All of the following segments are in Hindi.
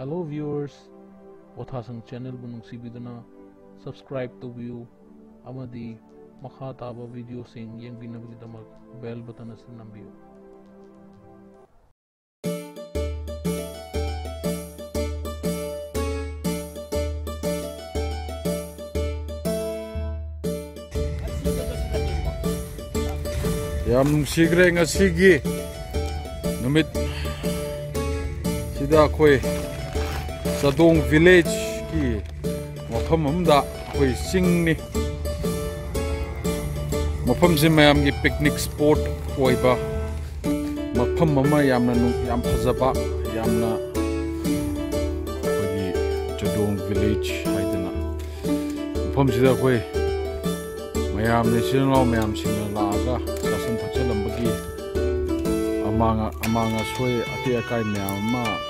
हेलो व्यूअर्स ओथा संग चैनल भी बिदना सब्सक्राइब तो व्यू अमदी मखाताब वीडियो सिंग यंग भी नबी दमक बेल बटन से नंबियो यामुंग शीघ्र इंगा शीघ्र नमित सीधा कोई Sadong Village ki mafam amda hoi sing ni mafam si mayam ki picnic spot oi ba mafam mama yamna yam phajaba yamna hoi Sadong Village haidana mafam si da hoi mayam ni sin lo mayam sing na laga sasan phajalam bagi. Amanga amanga soi, ati akai mayam ma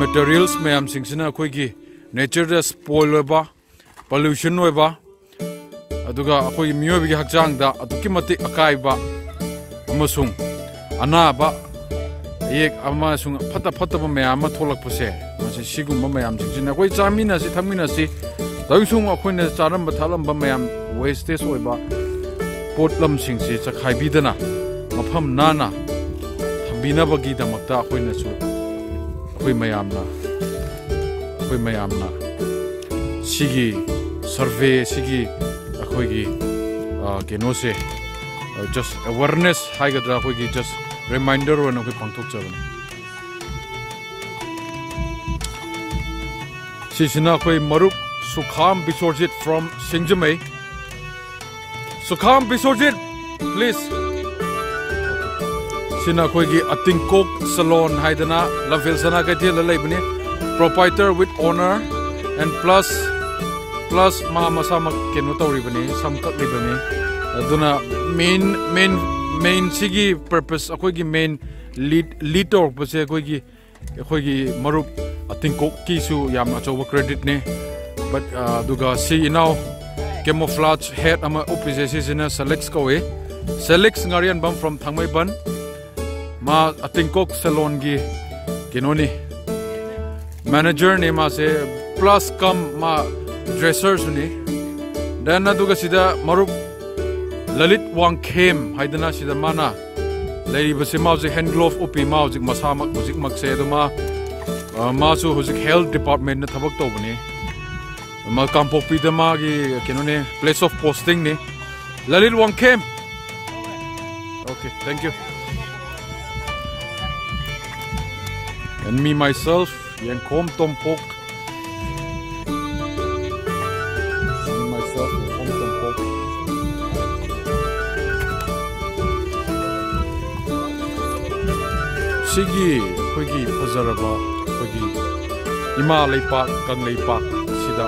materials ꯃꯌꯥꯝꯁꯤꯡꯁꯤꯅ ꯑꯩꯈꯣꯏꯒꯤ ꯅꯦꯆꯔꯗ ꯁ꯭ꯄꯣꯏꯜ ꯑꯣꯏꯕ ꯄꯣꯂꯨꯁꯟ ꯑꯣꯏꯕ ꯑꯗꯨꯒ ꯑꯩꯈꯣꯏꯒꯤ ꯃꯤꯑꯣꯏꯕꯒꯤ ꯍꯛꯆꯥꯡꯗ ꯑꯗꯨꯛꯀꯤ ꯃꯇꯤꯛ ꯑꯀꯥꯏꯕ ꯑꯃꯁꯨꯡ ꯑꯅꯥꯕ ꯑꯌꯦꯛ ꯑꯃꯁꯨꯡ ꯐꯠꯇ ꯐꯠꯇꯕ ꯃꯌꯥꯝ ꯑꯃ ꯊꯣꯛꯂꯛꯄꯁꯦ ꯃꯁꯤ ꯁꯤꯒꯨꯝꯕ ꯃꯌꯥꯝꯁꯤꯡꯁꯤꯅ ꯑꯩꯈꯣꯏ ꯆꯥꯃꯤꯟꯅꯁꯤ ꯊꯛꯃꯤꯟꯅꯁꯤ ꯇꯧꯁꯨꯡ ꯑꯩꯈꯣꯏꯅ ꯆꯥꯔꯝꯕ ꯊꯛꯂꯝꯕ ꯃꯌꯥꯝ ꯋꯦꯁꯇꯦꯖ ꯑꯣꯏꯕ ꯄꯣꯠꯂꯝꯁꯤꯡꯁꯤ ꯆꯈꯥꯏꯕꯤꯗꯅ ꯃꯐꯝ ꯅꯥꯟꯅ ꯊꯝꯕꯤꯅꯕꯒꯤꯗꯃꯛꯇ ꯑꯩꯈꯣꯏꯅꯁꯨ ꯑꯩꯈꯣꯏ ꯃꯌꯥꯝꯅ ꯑꯩꯈꯣꯏ ꯃꯌꯥꯝꯅ ꯁꯤꯒꯤ ꯁꯔꯚꯦ ꯁꯤꯒꯤ ꯑꯩꯈꯣꯏꯒꯤ ꯀꯩꯅꯣꯁꯦ ꯖꯁ ꯑꯦꯋꯥꯔꯅꯦꯁ ꯍꯥꯏꯒꯗ꯭ꯔꯥ ꯑꯩꯈꯣꯏꯒꯤ ꯖꯁ ꯔꯤꯃꯥꯏꯟꯗꯔ ꯑꯣꯏꯅ ꯑꯩꯈꯣꯏ ꯄꯥꯡꯊꯣꯛꯆꯕꯅꯤ ꯁꯤꯁꯤꯅ ꯑꯩꯈꯣꯏ ꯃꯔꯨꯞ ꯁꯨꯈꯥꯝ ꯕꯤꯁꯣꯔꯖꯤꯠ सिना कोई की अतिंकोक सलोन है दना लवेल सना के थी लले बने proprietor with owner and plus plus मा मसा मक के नो तौरी बने समकत ले बने दुना मेन मेन मेन सिगी पर्पस अकोई की मेन लीड लीटर से अकोई की अकोई की मरुप अतिंकोक की सु या मचो वो क्रेडिट ने बट दुगा सी इनाउ केमोफ्लाज हेड अमा उपिजेसिस इन अ सेलेक्स कोए सेलेक्स ngarian bam from thangmai मा अतिंकोक सलोन की किनोनी। मैनेजर ने मा से प्लस कम मा ड्रेसर सुनी देन अदुगा सिदा मरुप ललित वांगखेम हाइदना सिदा माना। लेरी बसे माउजे हैंड ग्लोव उपी माउजे मसा मक मुजिक मक से तो दुमा मासु हुजिक हेल्थ डिपार्टमेंट ने थबक तोबनी मा कामपोपी दमा की किनोनी प्लेस ऑफ़ पोस्टिंग ने। Lalit Wangkhem okay thank you and me myself yang kom tompok me myself yang kom tompok sigi khogi pazaraba, khogi ima leipa kang leipa sida.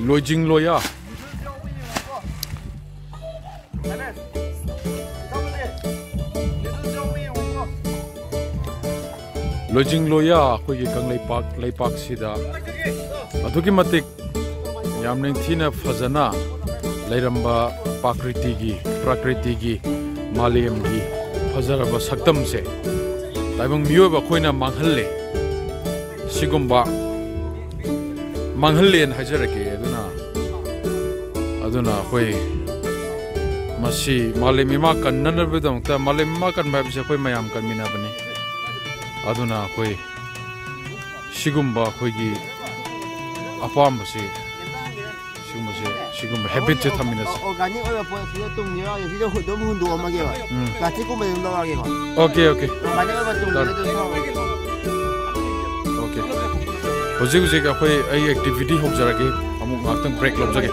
Lojing loya ah. लोजिंग लोया यामने फजना लेरंबा प्रकृति की प्रकृति की मालियम की फजरब सकम से ताइबंग मोब अखोइना मांगहले सिगुंबा मांगहले इमा कन्नन बदम इमा कन से ꯑꯗꯨꯅ ꯑꯩꯈꯣꯏ ꯁꯤꯒꯨꯝꯕ ꯑꯩꯈꯣꯏꯒꯤ ꯑꯄꯥꯝꯕꯁꯤ ꯁꯤꯒꯨꯝꯕꯁꯦ ꯁꯤꯒꯨꯝꯕ ꯍꯦꯕꯤꯠꯁꯦ ꯊꯝꯃꯤꯟꯅꯁꯤ ꯑꯣꯔꯒꯥꯅꯤꯛ ꯑꯣꯏꯕ ꯄꯣꯠ ꯁꯤꯗ ꯇꯨꯡꯁꯤꯔ ꯁꯤꯗ ꯑꯗꯨꯝ ꯍꯨꯟꯗꯣꯛꯑꯝꯃꯒꯦꯕ ꯄ꯭ꯂꯥꯁꯇꯤꯛꯀꯨꯝꯕ ꯑꯗꯨꯝ ꯂꯧꯔꯒꯦꯀꯣ ꯑꯣꯀꯦ ꯑꯣꯀꯦ ꯑꯣꯔꯒꯥꯅꯤꯛ ꯑꯣꯏꯕ ꯇꯨꯡꯁꯤꯔ ꯑꯗꯨꯝ ꯂꯧꯔꯒꯦꯀꯣ ꯑꯣꯀꯦ ꯍꯧꯖꯤꯛ ꯍꯧꯖꯤꯛ ꯑꯩꯈꯣꯏ ꯑꯩ ꯑꯦꯛꯇꯤꯚꯤꯇꯤ ꯍꯧꯖꯔꯒꯦ ꯑꯃꯨꯛ ꯉꯥꯛꯇꯪ ꯕ꯭ꯔꯦꯛ ꯂꯧꯖꯒꯦ